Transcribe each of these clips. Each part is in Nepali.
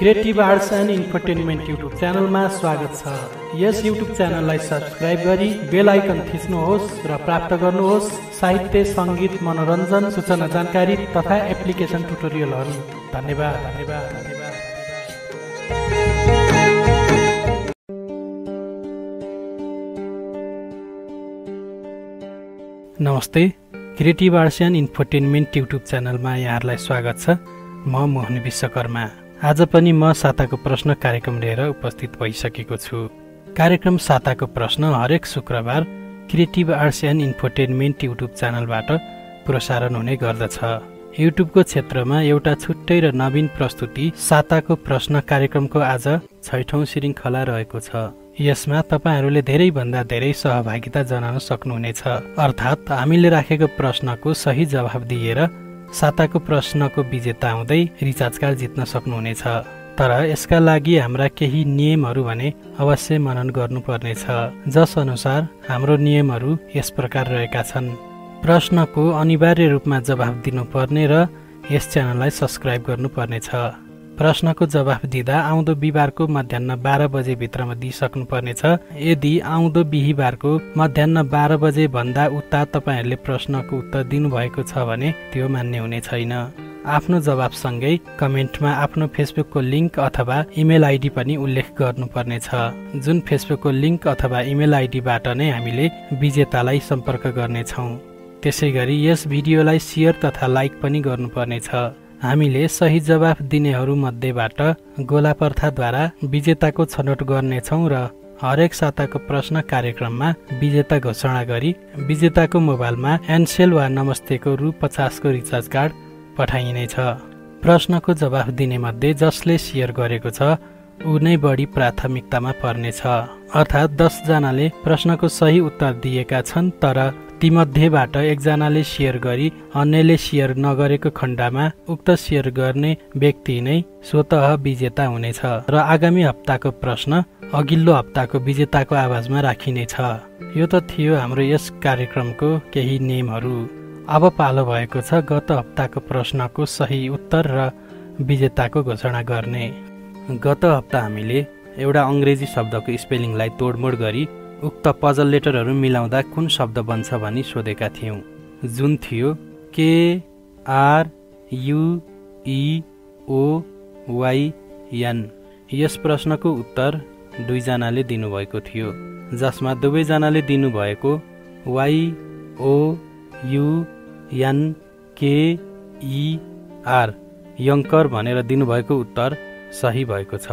Creative arts and infotainment YouTube च्यानलमा स्वागत छ। यस युट्युब च्यानललाई सब्सक्राइब गरी बेल आइकन थिच्नुहोस् र प्राप्त गर्नुहोस् साहित्य सङ्गीत मनोरञ्जन सूचना जानकारी तथा एप्लिकेसन ट्युटोरियलहरू। धन्यवाद। धन्यवाद नमस्ते। Creative arts and infotainment YouTube च्यानलमा यहाँहरूलाई स्वागत छ। म मोहन विश्वकर्मा। आज पनि म साताको प्रश्न कार्यक्रम लिएर उपस्थित भइसकेको छु। कार्यक्रम साताको प्रश्न हरेक शुक्रबार creative arts and infotainment YouTube च्यानलबाट प्रसारण हुने गर्दछ। युट्युबको क्षेत्रमा एउटा छुट्टै र नवीन प्रस्तुति साताको प्रश्न कार्यक्रमको आज छैठौँ श्रृङ्खला रहेको छ। यसमा तपाईँहरूले धेरैभन्दा धेरै सहभागिता जनाउन सक्नुहुनेछ। अर्थात् हामीले राखेको प्रश्नको सही जवाब दिएर साताको प्रश्नको विजेता हुँदै रिचार्ज कार्ड जित्न सक्नुहुनेछ तर यसका लागि हाम्रा केही नियमहरू भने अवश्य मनन गर्नुपर्नेछ। जस अनुसार हाम्रो नियमहरू यस प्रकार रहेका छन्। प्रश्नको अनिवार्य रूपमा जवाब दिनुपर्ने र यस च्यानललाई सब्सक्राइब गर्नुपर्नेछ। प्रश्नको जवाफ दिँदा आउँदो बिहिबारको मध्याह बाह्र बजेभित्रमा दिइसक्नुपर्नेछ। यदि आउँदो बिहिबारको मध्याह बाह्र बजे भन्दा उता तपाईँहरूले प्रश्नको उत्तर दिनुभएको छ भने त्यो मान्य हुने छैन। आफ्नो जवाबसँगै कमेन्टमा आफ्नो फेसबुकको लिङ्क अथवा इमेल आइडी पनि उल्लेख गर्नुपर्नेछ। जुन फेसबुकको लिङ्क अथवा इमेल आइडीबाट नै हामीले विजेतालाई सम्पर्क गर्नेछौँ। त्यसै गरी यस भिडियोलाई सेयर तथा लाइक पनि गर्नुपर्नेछ। हामीले सही जवाफ दिनेहरूमध्येबाट गोला प्रथाद्वारा विजेताको छनौट गर्नेछौँ र हरेक साताको प्रश्न कार्यक्रममा विजेता घोषणा गरी विजेताको मोबाइलमा एनसेल वा नमस्तेको रु पचासको रिचार्ज कार्ड पठाइनेछ। प्रश्नको जवाफ दिने मध्ये जसले सेयर गरेको छ ऊ नै बढी प्राथमिकतामा पर्नेछ। अर्थात् दसजनाले प्रश्नको सही उत्तर दिएका छन् तर तीमध्येबाट एकजनाले सेयर गरी अन्यले सेयर नगरेको खण्डमा उक्त सेयर गर्ने व्यक्ति नै स्वत विजेता हुनेछ र आगामी हप्ताको प्रश्न अघिल्लो हप्ताको विजेताको आवाजमा राखिनेछ। यो त थियो हाम्रो यस कार्यक्रमको केही नियमहरू। अब पालो भएको छ गत हप्ताको प्रश्नको सही उत्तर र विजेताको घोषणा गर्ने। गत हप्ता हामीले एउटा अङ्ग्रेजी शब्दको स्पेलिङलाई तोडमोड गरी उक्त पजल लेटरहरू मिलाउँदा कुन शब्द बन्छ भनी सोधेका थियौँ। जुन थियो के आर युइओ वाइएन यस प्रश्नको उत्तर दुईजनाले दिनुभएको थियो जसमा दुवैजनाले दिनुभएको वाइओ युएन केइआर यङ्कर भनेर दिनुभएको उत्तर सही भएको छ।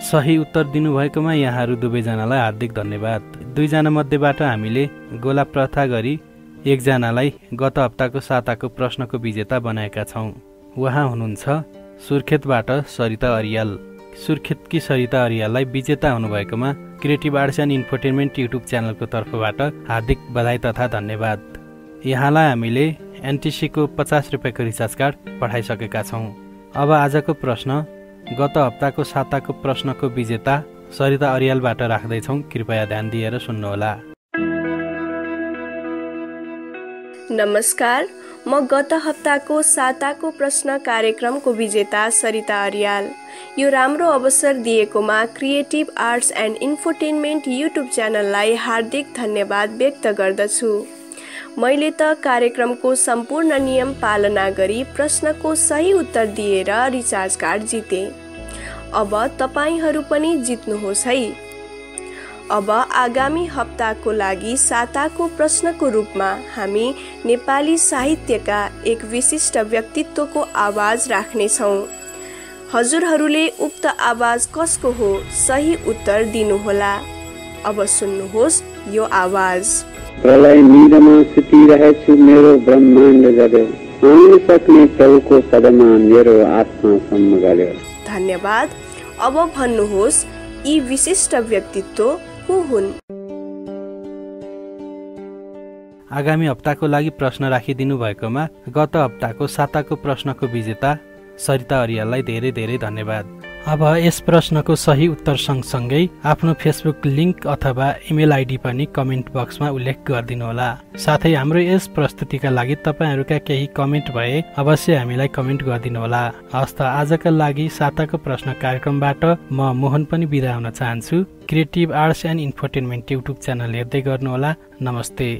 सही उत्तर दिनुभएकोमा यहाँहरू दुवैजनालाई हार्दिक धन्यवाद। दुईजना मध्येबाट हामीले गोला प्रथा गरी एकजनालाई गत हप्ताको साताको प्रश्नको विजेता बनाएका छौँ। उहाँ हुनुहुन्छ सुर्खेतबाट सरिता अरियाल। सुर्खेतकी सरिता अरियाललाई विजेता हुनुभएकोमा creative arts and infotainment YouTube च्यानलको तर्फबाट हार्दिक बधाई तथा धन्यवाद। यहाँलाई हामीले एनटिसीको पचास रुपियाँको रिचार्ज कार्ड पठाइसकेका छौँ। अब आजको प्रश्न गत हप्ताको साताको प्रश्नको विजेता सरिता अरियालबाट राख्दैछौँ। कृपया ध्यान दिएर सुन्नुहोला। नमस्कार। म गत हप्ताको साताको प्रश्न कार्यक्रमको विजेता सरिता अरियाल। यो राम्रो अवसर दिएकोमा creative arts and infotainment YouTube च्यानललाई हार्दिक धन्यवाद व्यक्त गर्दछु। मैले त कार्यक्रमको सम्पूर्ण नियम पालना गरी प्रश्नको सही उत्तर दिएर रिचार्ज कार्ड जिते। अब तपाईँहरू पनि जित्नुहोस् है। अब आगामी हप्ताको लागि साताको प्रश्नको रूपमा हामी नेपाली साहित्यका एक विशिष्ट व्यक्तित्वको आवाज राख्नेछौँ। हजुरहरूले उक्त आवाज कसको हो? सही उत्तर दिनुहोला। अब सुन्नुहोस् यो आवाज। प्रलय निरमा सुतिरहेछु मेरो ब्रह्माण्ड गऱ्यो आउन सक्ने चौको पदमा मेरो आत्मासम्म गऱ्यो धन्यवाद। अब भन्नुहोस् यी विशिष्ट व्यक्तित्व को हुन्? आगामी हप्ताको लागि प्रश्न राखिदिनु भएकोमा गत हप्ताको साताको प्रश्नको विजेता सरिता अरियाललाई धेरै धेरै धन्यवाद। अब यस प्रश्नको सही उत्तर सँगसँगै आफ्नो फेसबुक लिङ्क अथवा इमेल आइडी पनि कमेन्ट बक्समा उल्लेख गरिदिनुहोला। साथै हाम्रो यस प्रस्तुतिका लागि तपाईँहरूका केही कमेन्ट भए अवश्य हामीलाई कमेन्ट गरिदिनुहोला। हस्त आजका लागि साताको प्रश्न कार्यक्रमबाट म मोहन पनि बिदा हुन चाहन्छु। Creative arts and infotainment YouTube channel हेर्दै गर्नुहोला। नमस्ते।